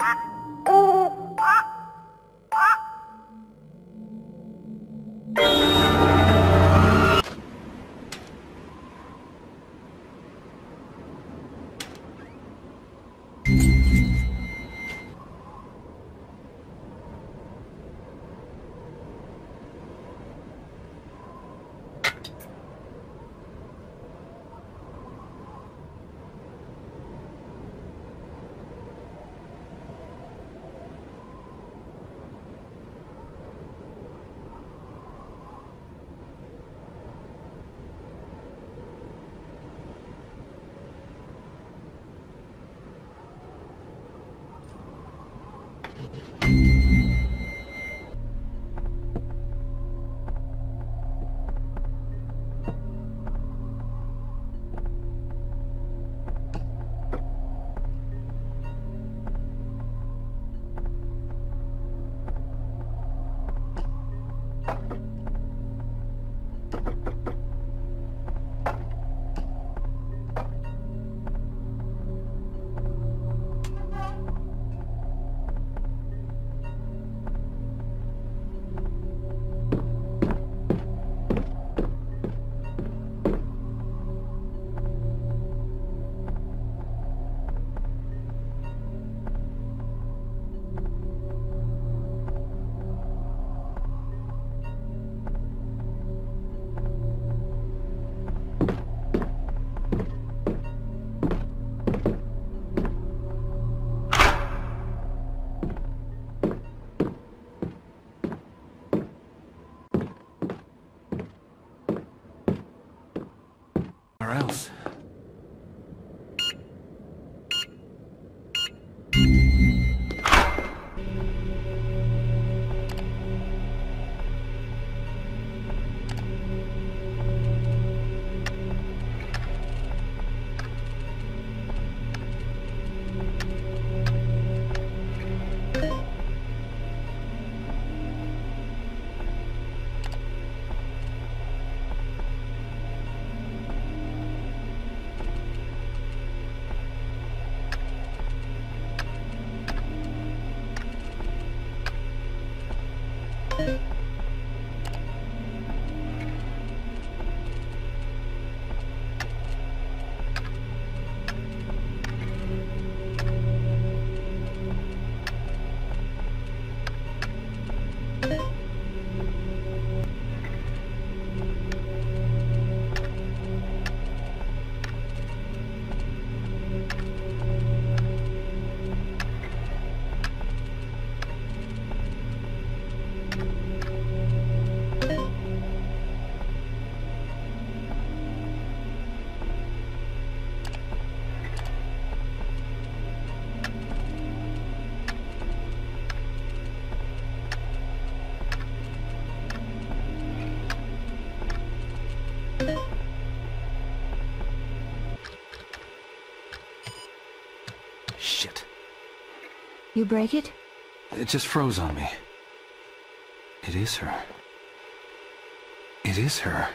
Ah! You break it? It just froze on me. It is her. It is her.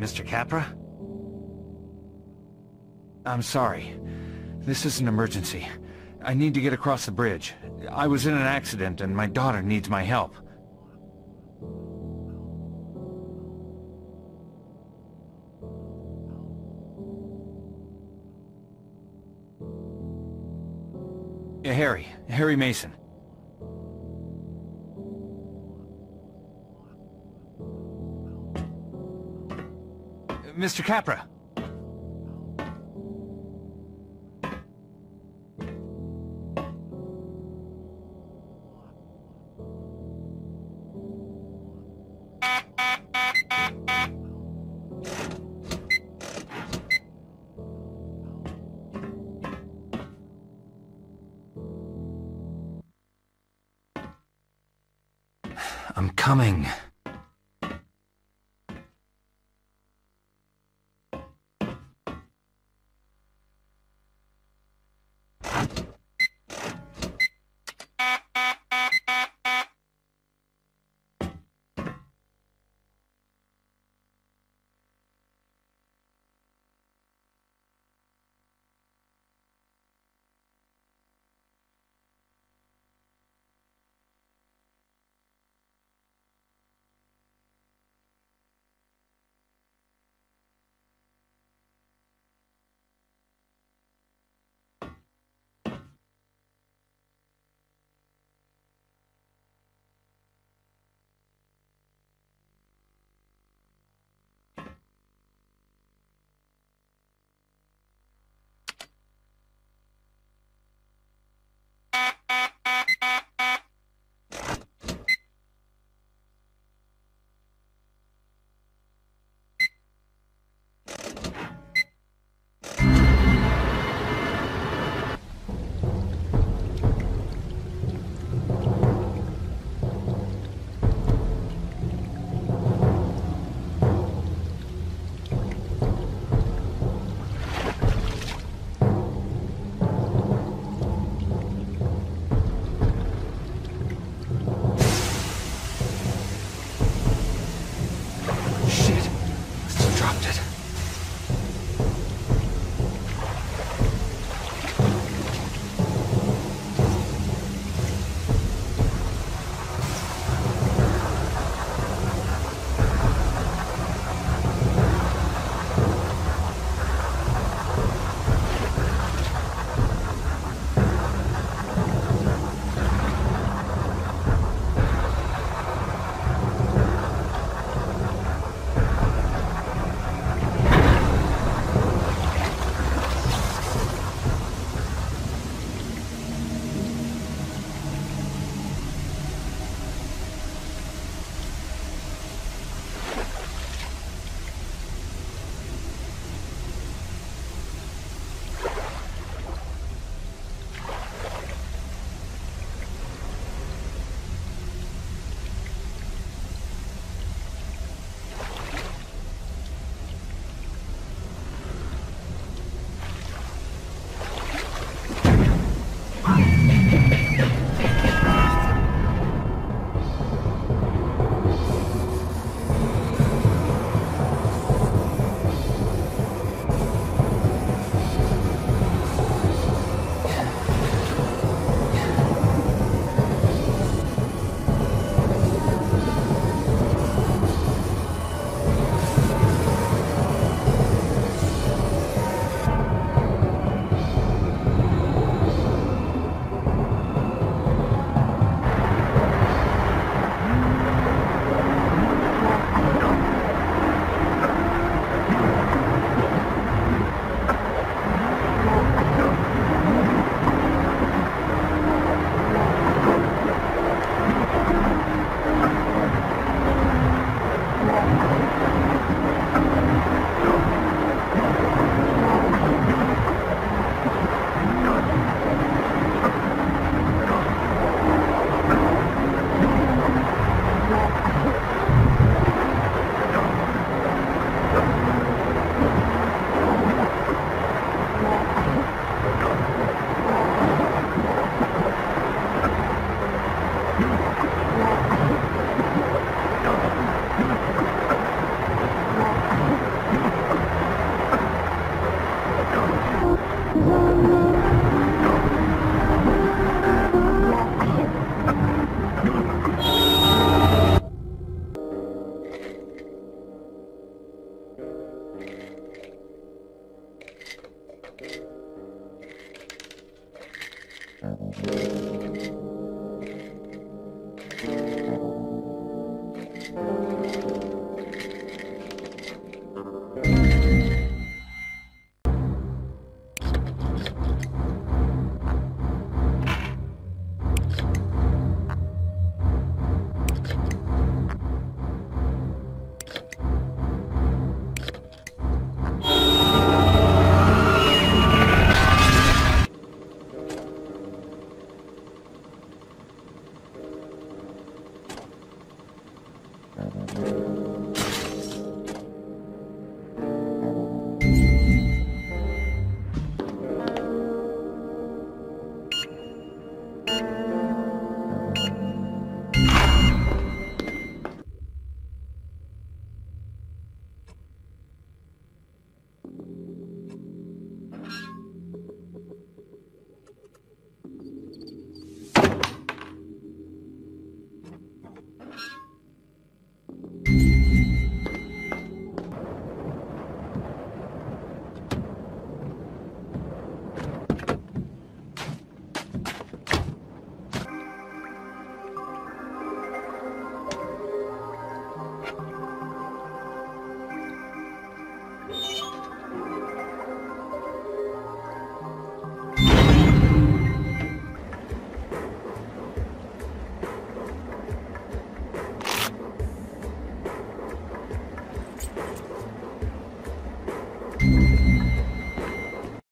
Mr. Capra? I'm sorry. This is an emergency. I need to get across the bridge. I was in an accident and my daughter needs my help. Harry. Harry Mason. Mr. Capra. I'm coming.